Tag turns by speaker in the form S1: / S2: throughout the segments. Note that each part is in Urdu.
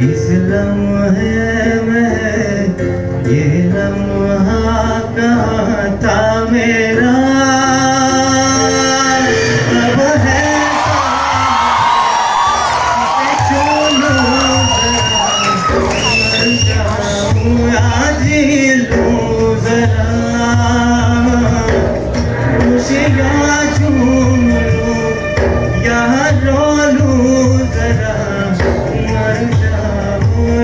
S1: اس لمحے میں، یہ لمحہ کہاں تھا میرا۔ خوشیاں ذرا۔ لو یہاں رو لوں ذرا۔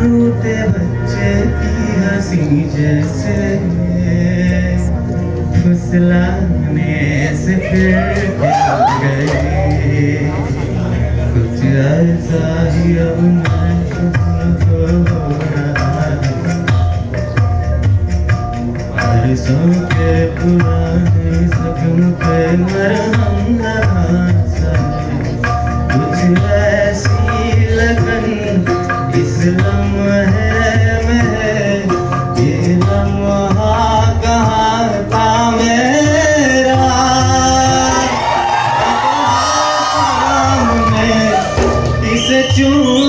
S1: روتے بچے کی ہنسی جیسے پھسلانے سے پھر گئے کچھ ایسا ہی اب میں سو کے پرانے سکم پہ مرہم لگانے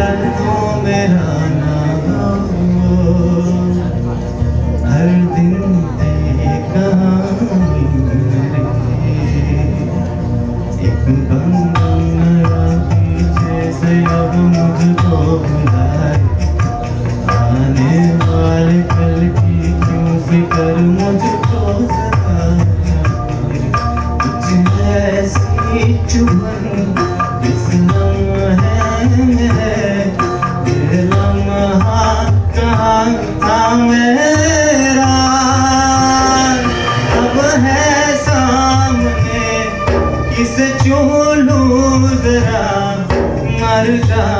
S1: وطن کو میرا ہو ہر دن تیری کہانی میرے ایک بندہ پیچھے سے اب مجھ کو بلائے آنے والے کل کی کیوں فکر مجھ کو ستائے کچھ ایسی چبھن جس نم ہے میرا Sarga